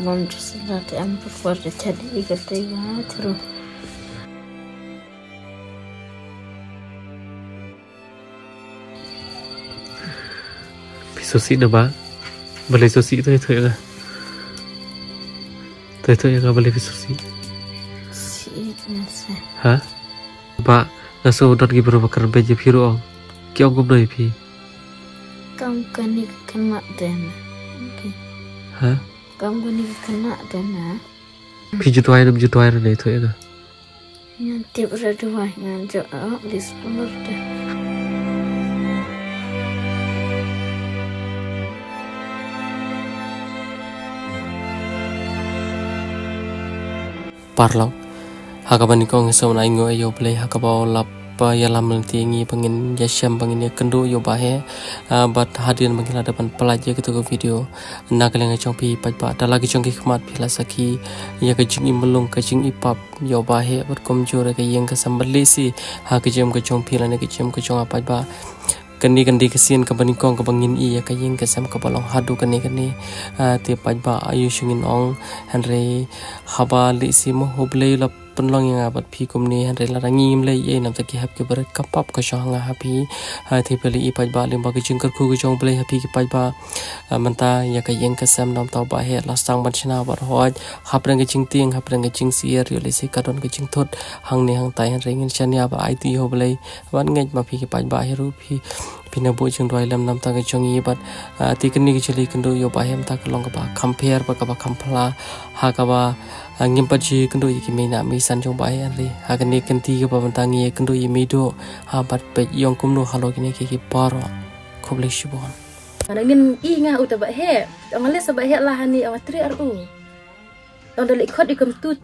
Mam sila ti am por de tadi igate ya terus Pisosi na ba? Balay sosi ito ito yung Ito ito yung balay pisosi. si nasa Ha? Ba, piro. Ki ong gumno pi. kam kani kena dana okay Ha? Kam kani kena dana Pi jutuai nam jutuai na ito yung nanti oh di sepuluh dah parlang hakabani ko ng sa ingo ayo play hakabaw lap pa yalam nanti ngi pengin yasham pengin kendo yo bahe Ah, but hadirin mengila depan pelajar gitu ke video. Nak yang ngacong pi pat pa da lagi chong ki khmat saki. Ya ka jing imlung ka jing ipap yo bahe but kom jore ka yeng ka sambali si. Ha ka jem ka chong phila ne ka jem ka chong apat ba kani kani kesian bani kong ka bangin i ya ka yeng ka sam ka balong hadu kani kani ti pat ba ayu shungin ong henry haba li si mo hoble la penlonginga bat pi kumni han rela rangim le ye nam taki hap ke barat kapap ka shanga hapi hai thi peli i paj ba lim ba ki jingkar khu ki jong ple hapi ki paj ba manta ya ka yeng ka sam nam taw ba he la sang ban china bar hoj hap rang ki jing tieng hap rang ki jing sier yo le se ka don ki jing thot hang ne hang tai han rengin chania ba ai ti ho ble ban ngej ma phi ki paj ba he ru phi ពីនៅបុជងរយលំនាំតាកជងីបាត់ទីគនេះជលីគនរយោបាហេមតាកឡងកបាខំភែរបកបខំផ្លាហាកបា mi san chong ba he ri ha ka ni kan ti ka ba ban ta ngi kendo i mi do. Ha bat pe yong kum no halo ki ni ki ki paro khoble shibon Mana ngin i nga uta ba he. Ang alis sa ba he lah ni ang tri ar u. Ang dali khot ikum tu